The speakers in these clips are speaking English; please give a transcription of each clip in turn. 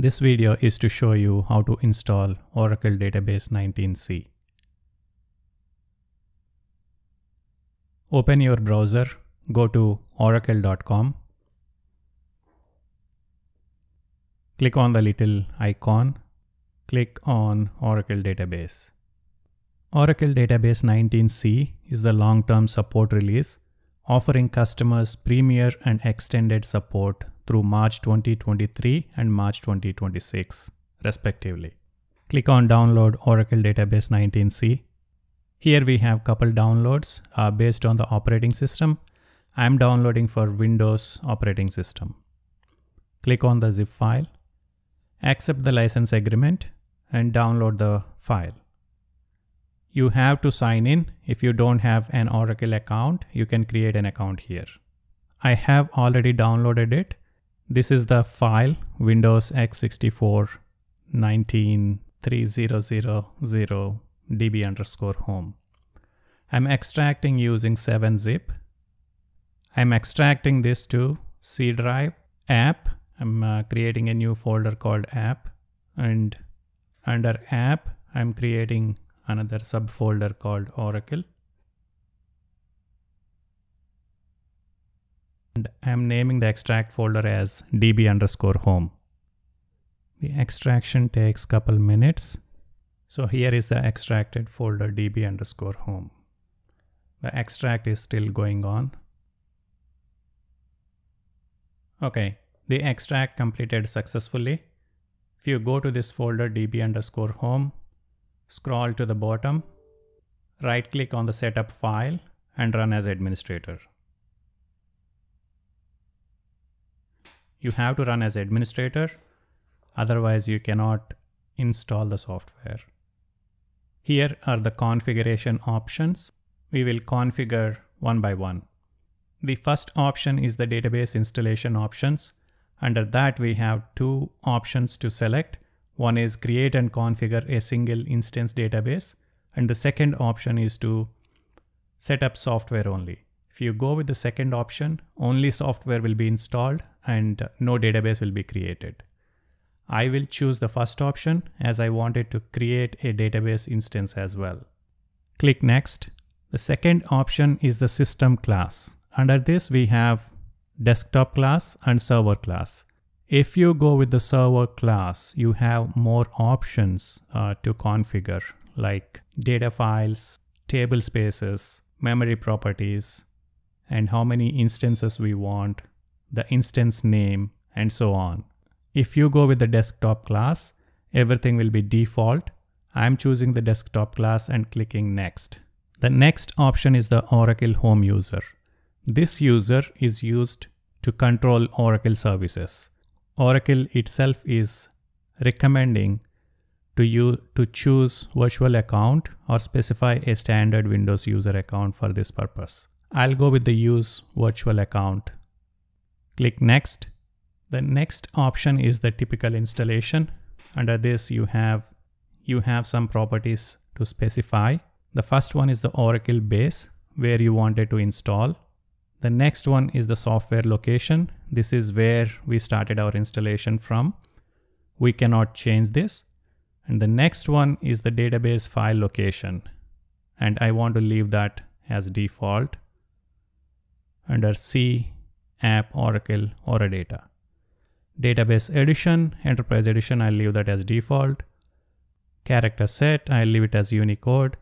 This video is to show you how to install Oracle Database 19c. Open your browser, go to oracle.com. Click on the little icon, click on Oracle Database. Oracle Database 19c is the long-term support release offering customers premier and extended support through March 2023 and March 2026, respectively. Click on Download Oracle Database 19c. Here we have couple downloads uh, based on the operating system. I'm downloading for Windows operating system. Click on the zip file, accept the license agreement and download the file you have to sign in. If you don't have an Oracle account, you can create an account here. I have already downloaded it. This is the file Windows x64 193000 db underscore home. I'm extracting using 7-zip. I'm extracting this to C drive app. I'm uh, creating a new folder called app and under app, I'm creating another subfolder called Oracle. And I'm naming the extract folder as db underscore home. The extraction takes couple minutes. So here is the extracted folder db underscore home. The extract is still going on. Okay, the extract completed successfully. If you go to this folder db underscore home, Scroll to the bottom, right click on the setup file and run as administrator. You have to run as administrator, otherwise you cannot install the software. Here are the configuration options. We will configure one by one. The first option is the database installation options. Under that we have two options to select. One is create and configure a single instance database. And the second option is to set up software only. If you go with the second option, only software will be installed and no database will be created. I will choose the first option as I wanted to create a database instance as well. Click next. The second option is the system class. Under this we have desktop class and server class. If you go with the server class, you have more options uh, to configure like data files, table spaces, memory properties, and how many instances we want, the instance name, and so on. If you go with the desktop class, everything will be default. I'm choosing the desktop class and clicking next. The next option is the Oracle Home User. This user is used to control Oracle services. Oracle itself is recommending to you to choose virtual account or specify a standard Windows user account for this purpose. I'll go with the use virtual account. Click next. The next option is the typical installation. Under this you have you have some properties to specify. The first one is the Oracle base where you wanted to install. The next one is the software location. This is where we started our installation from. We cannot change this. And the next one is the database file location. And I want to leave that as default under C, App, Oracle, Oradata. Database edition, Enterprise edition, I'll leave that as default. Character set, I'll leave it as Unicode.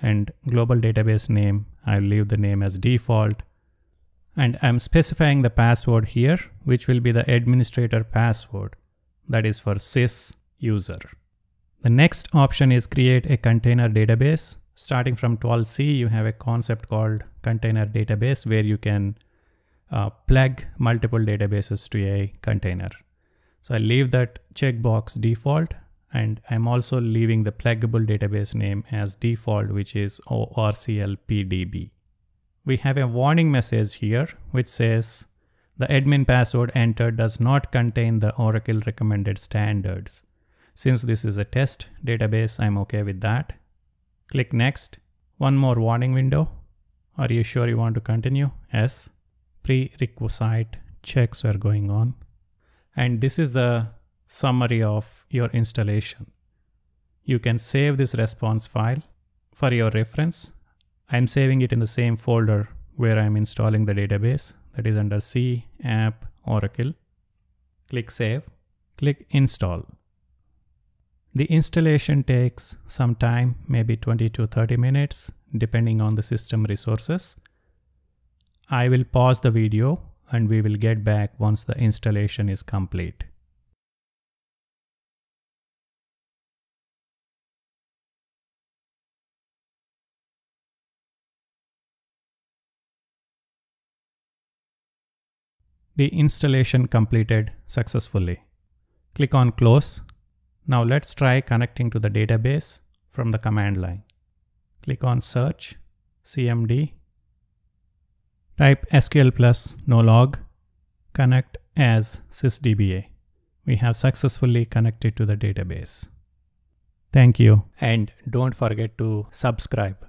And global database name, I'll leave the name as default and I'm specifying the password here, which will be the administrator password, that is for sys user. The next option is create a container database. Starting from 12c, you have a concept called container database where you can uh, plug multiple databases to a container. So I leave that checkbox default and I'm also leaving the pluggable database name as default, which is ORCLPDB we have a warning message here which says the admin password entered does not contain the Oracle recommended standards. Since this is a test database, I'm okay with that. Click next. One more warning window. Are you sure you want to continue? Yes. Prerequisite checks are going on. And this is the summary of your installation. You can save this response file for your reference. I'm saving it in the same folder where I'm installing the database that is under C, App, Oracle. Click Save, click Install. The installation takes some time, maybe 20 to 30 minutes, depending on the system resources. I will pause the video and we will get back once the installation is complete. The installation completed successfully. Click on close. Now let's try connecting to the database from the command line. Click on search, cmd, type SQL plus no log, connect as sysdba. We have successfully connected to the database. Thank you and don't forget to subscribe.